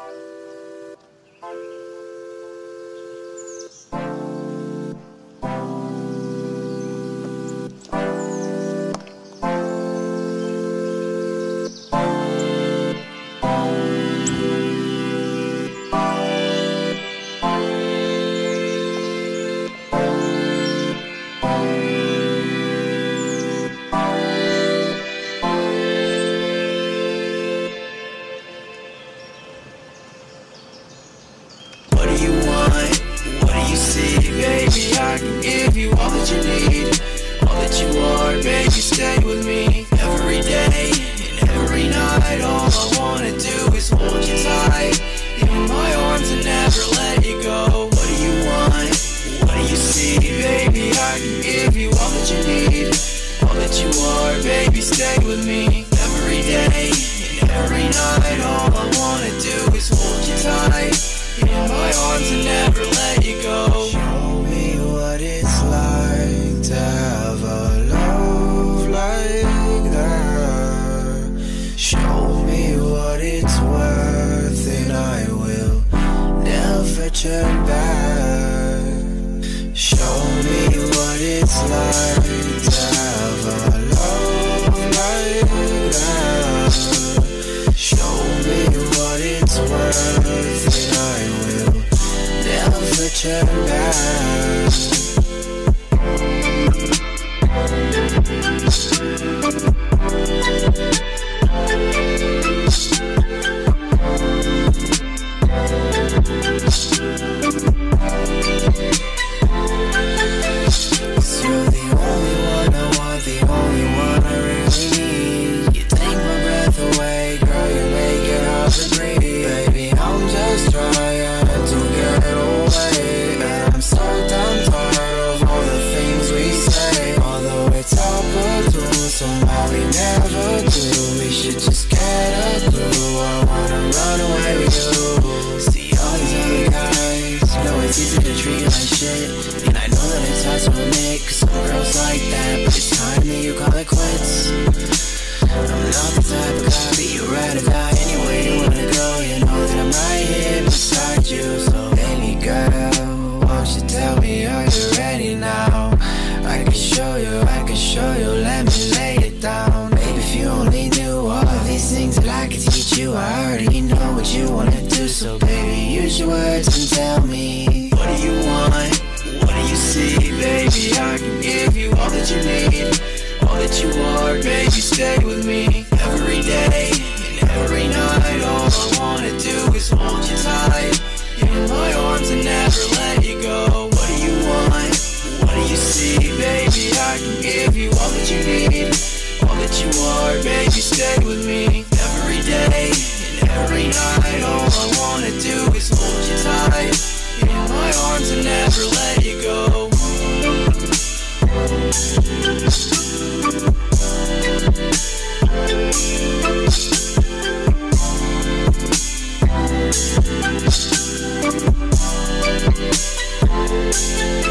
Do you? Baby, I can give you all that you need. All that you are, baby, stay with me. Every day and every night, all I wanna do is hold you tight. In my arms and never let you go. What do you want? What do you see? Baby, I can give you all that you need. All that you are, baby, stay with me. Turn back. Show me what it's like to have a love like that. Show me what it's worth, and I will never turn back. I know that it's hard to admit, cause some girls like that. But it's time that you call it quits. I'm not the type of guy, but you're right or die. Anywhere you wanna go, you know that I'm right here beside you. So, baby girl, won't you tell me, are you ready now? I can show you, I can show you, let me lay it down. Baby, if you only knew all of these things that I could teach you, I already know what you wanna do. So, baby, use your words and tell me, what do you want? What do you see, baby? I can give you all that you need, all that you are, baby. Stay with me every day and every night. All I wanna do is hold you tight in my arms and never let you go. What do you want? What do you see, baby? I can give you all that you need, all that you are, baby. Stay with me Thank